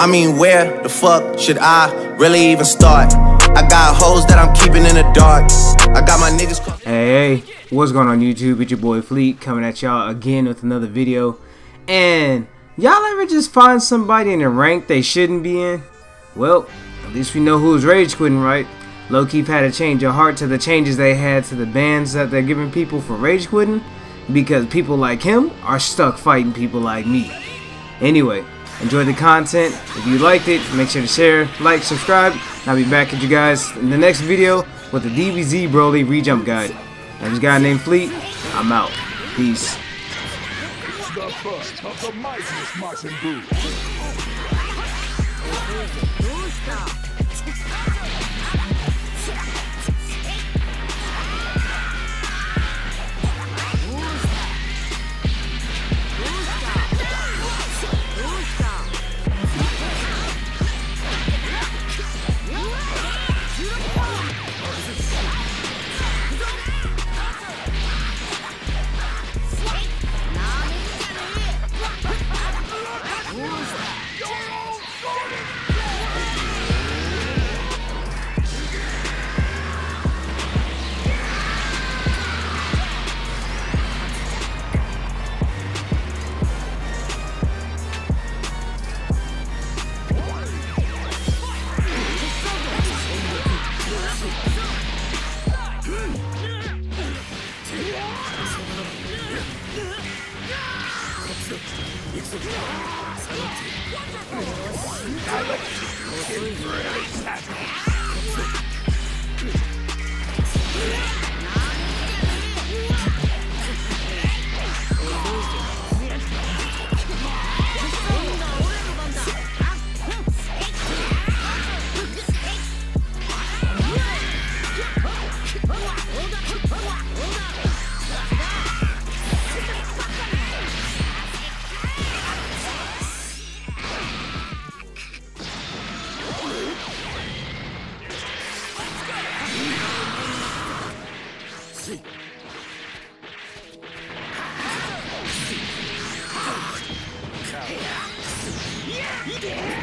I mean, where the fuck should I really even start? I got hoes that I'm keeping in the dark. I got my niggas. Hey, hey, what's going on YouTube? It's your boy Fleet coming at y'all again with another video. And y'all ever just find somebody in a rank they shouldn't be in? Well, at least we know who's rage quitting, right? Low-key had to change your heart to the changes they had to the bans that they're giving people for rage quitting because people like him are stuck fighting people like me. Anyway, enjoy the content. If you liked it, make sure to share, like, subscribe. I'll be back at you guys in the next video with the DBZ Broly rejump guide. And this guy named Fleet, I'm out. Peace. Really Yeah.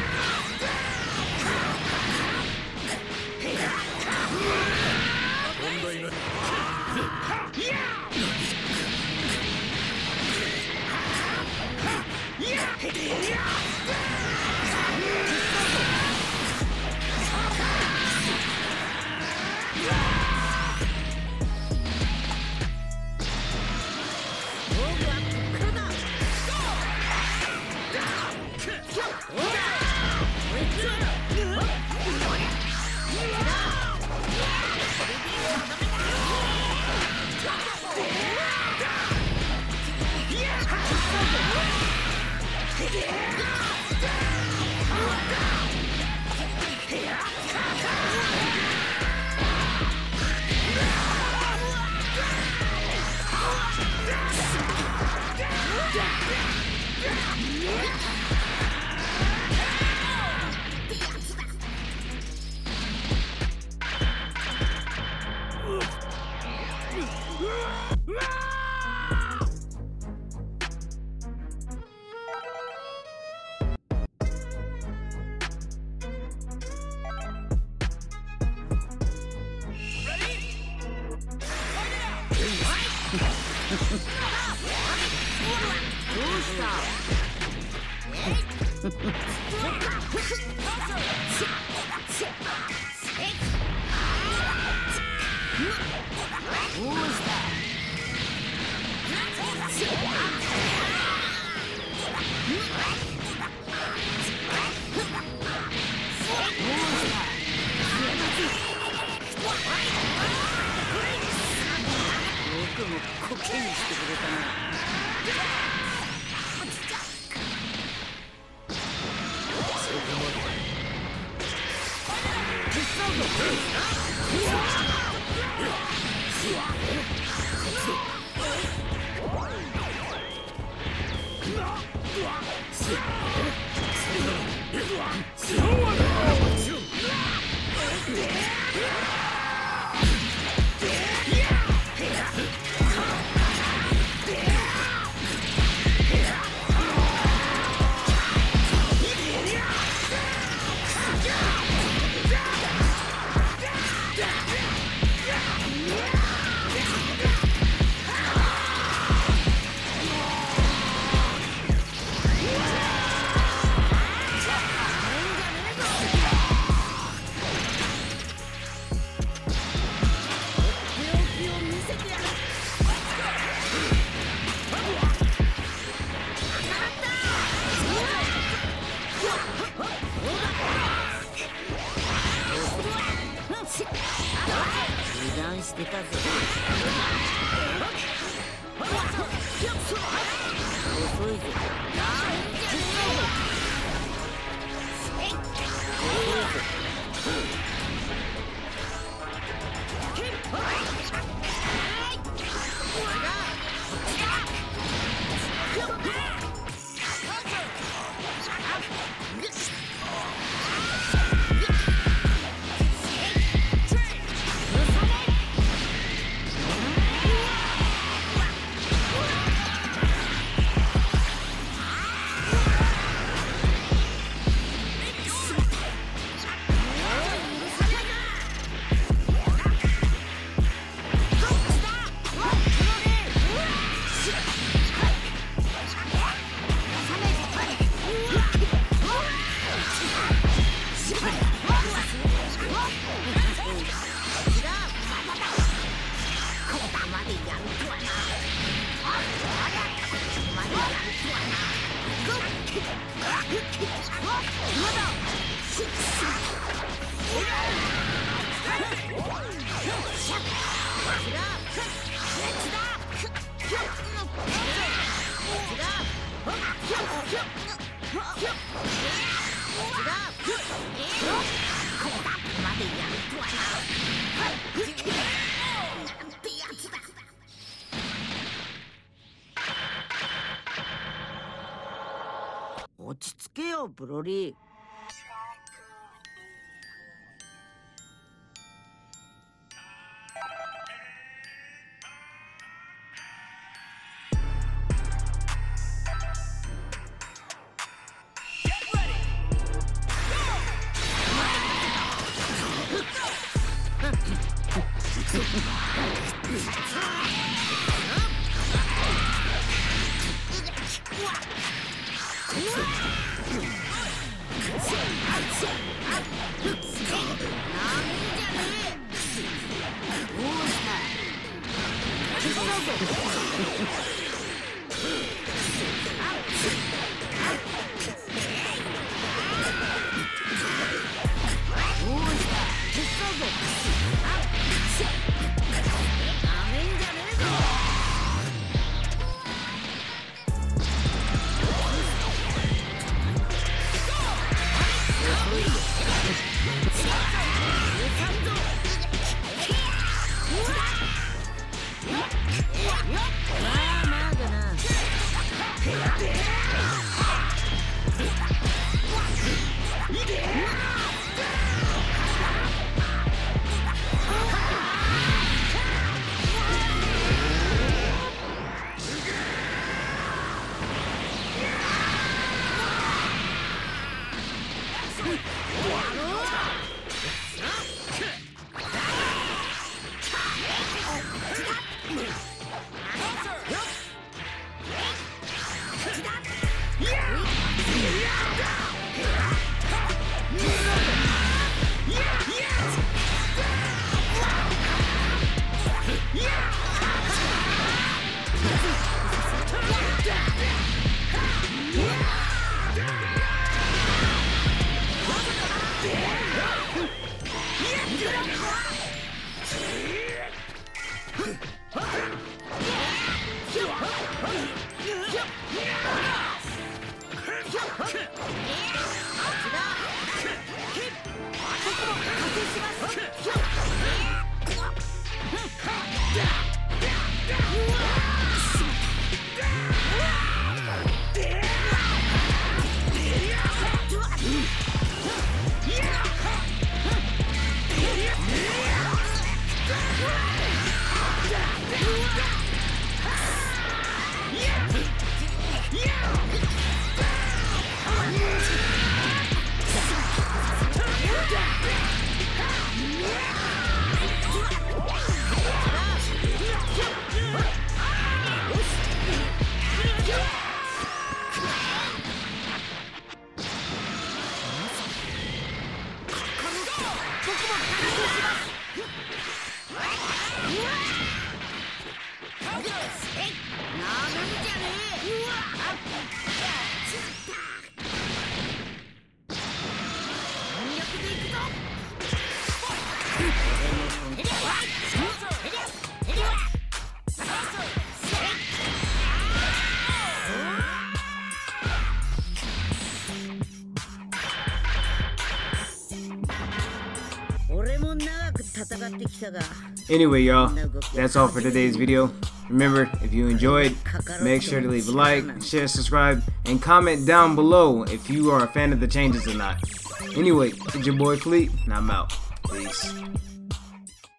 Yeah. くもコケにしてくれたな。Yeah. Thank you. песни козы. Усуйте. 落ち着けよブロリー。めるじゃねえ。うわっ。Anyway, y'all, that's all for today's video. Remember, if you enjoyed, make sure to leave a like, share, subscribe, and comment down below if you are a fan of the changes or not. Anyway, it's your boy Fleet, and I'm out. Peace.